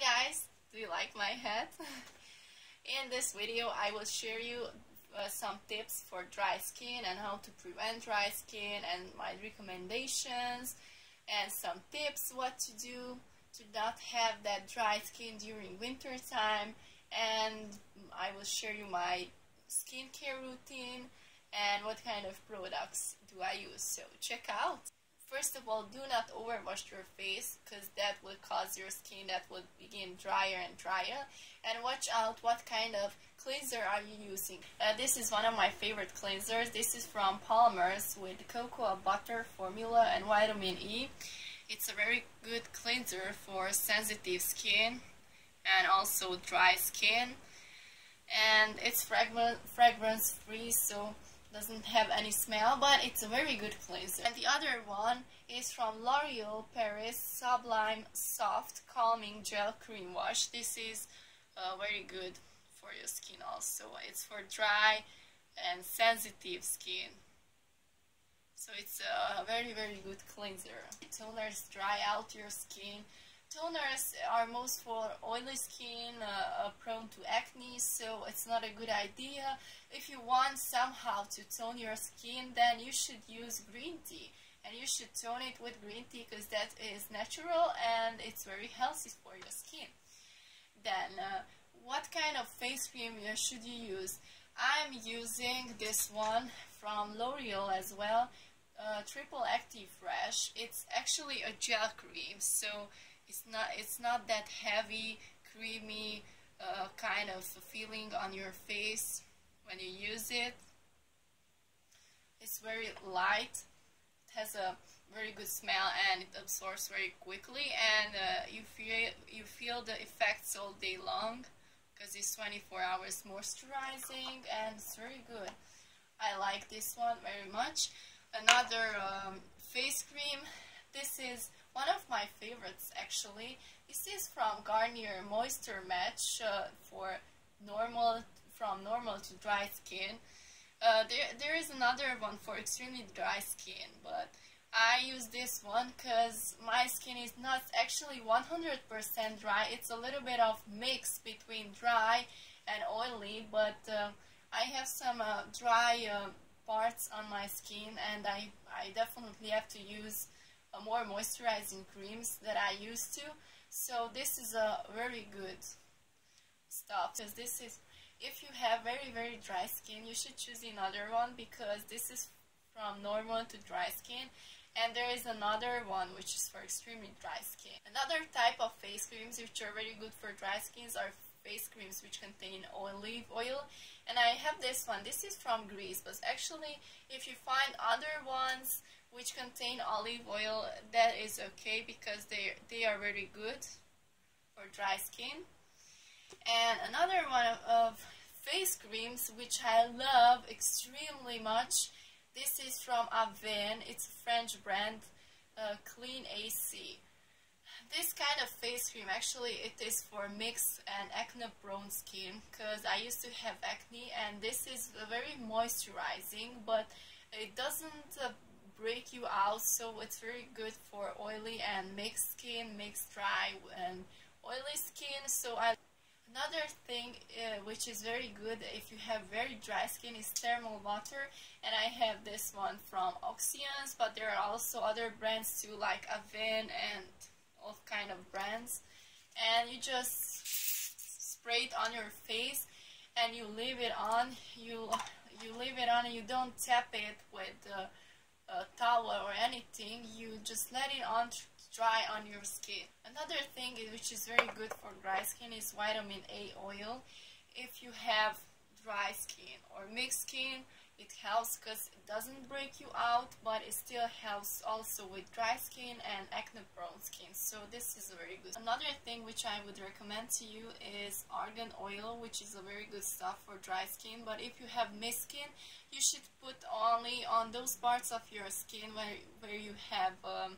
Hi guys, do you like my hat? In this video I will share you uh, some tips for dry skin and how to prevent dry skin and my recommendations and some tips what to do to not have that dry skin during winter time. And I will share you my skincare routine and what kind of products do I use. So check out First of all, do not overwash your face because that will cause your skin that will begin drier and drier. And watch out what kind of cleanser are you using. Uh, this is one of my favorite cleansers. This is from Palmer's with cocoa butter formula and vitamin E. It's a very good cleanser for sensitive skin and also dry skin. And it's fragrance free so doesn't have any smell but it's a very good cleanser and the other one is from L'Oreal Paris Sublime Soft Calming Gel Cream Wash. This is uh, very good for your skin also. It's for dry and sensitive skin. So it's a very very good cleanser. Toners dry out your skin toners are most for oily skin, uh, uh, prone to acne, so it's not a good idea. If you want somehow to tone your skin, then you should use green tea. And you should tone it with green tea because that is natural and it's very healthy for your skin. Then, uh, what kind of face cream should you use? I'm using this one from L'Oreal as well, uh, Triple Active Fresh. It's actually a gel cream, so it's not it's not that heavy, creamy uh, kind of feeling on your face when you use it. It's very light. It has a very good smell and it absorbs very quickly and uh, you feel you feel the effects all day long because it's 24 hours moisturizing and it's very good. I like this one very much. Another um, face cream. This is one of my favorites actually. This is from Garnier Moisture Match uh, for normal, from normal to dry skin. Uh, there, there is another one for extremely dry skin, but I use this one because my skin is not actually 100% dry. It's a little bit of mix between dry and oily, but uh, I have some uh, dry uh, parts on my skin and I, I definitely have to use more moisturizing creams that I used to. So this is a very good stuff because this is if you have very very dry skin you should choose another one because this is from normal to dry skin and there is another one which is for extremely dry skin. Another type of face creams which are very good for dry skins are face creams which contain olive oil and I have this one. This is from Greece but actually if you find other ones which contain olive oil that is okay because they they are very good for dry skin. And another one of, of face creams which I love extremely much this is from Avène it's a French brand uh, Clean AC this kind of face cream actually it is for mixed and acne prone skin because I used to have acne and this is very moisturizing but it doesn't uh, break you out. So it's very good for oily and mixed skin, mixed dry and oily skin. So I Another thing uh, which is very good if you have very dry skin is thermal water. And I have this one from Oxyance but there are also other brands too like Avène and all kind of brands. And you just spray it on your face and you leave it on. You you leave it on and you don't tap it with uh, a towel or anything, you just let it on dry on your skin. Another thing which is very good for dry skin is vitamin A oil. If you have dry skin or mixed skin, it helps because it doesn't break you out, but it still helps also with dry skin and acne prone skin. So this is very good. Another thing which I would recommend to you is argan oil, which is a very good stuff for dry skin. But if you have mixed skin, you should put only on those parts of your skin where, where you have um,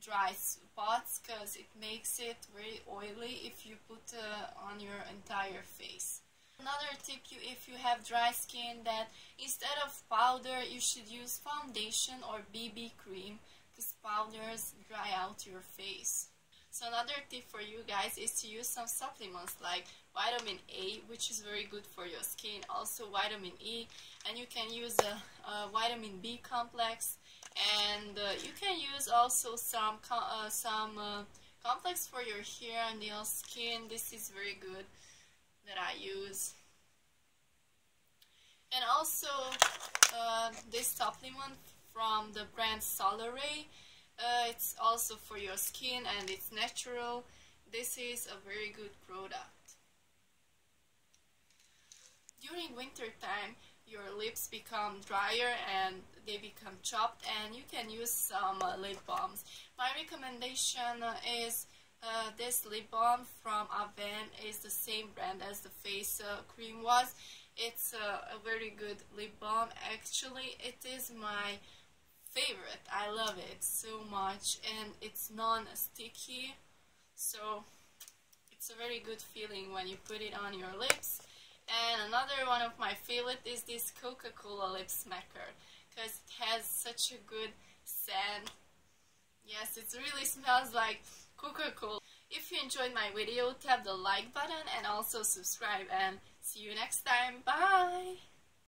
dry spots because it makes it very oily if you put uh, on your entire face. Another tip you if you have dry skin that instead of powder you should use foundation or BB cream because powders dry out your face. So another tip for you guys is to use some supplements like vitamin A, which is very good for your skin, also vitamin E, and you can use a, a vitamin B complex, and uh, you can use also some uh, some uh, complex for your hair and nail skin. This is very good that I use. And also uh, this supplement from the brand Solaray. Uh, it's also for your skin and it's natural. This is a very good product. During winter time, your lips become drier and they become chopped and you can use some uh, lip balms. My recommendation uh, is uh, this lip balm from Avène is the same brand as the face uh, cream was. It's uh, a very good lip balm. Actually, it is my favorite. I love it so much and it's non-sticky. So it's a very good feeling when you put it on your lips. And another one of my favorite is this Coca-Cola lip smacker because it has such a good scent. Yes, it really smells like If you enjoyed my video, tap the like button and also subscribe and see you next time. Bye!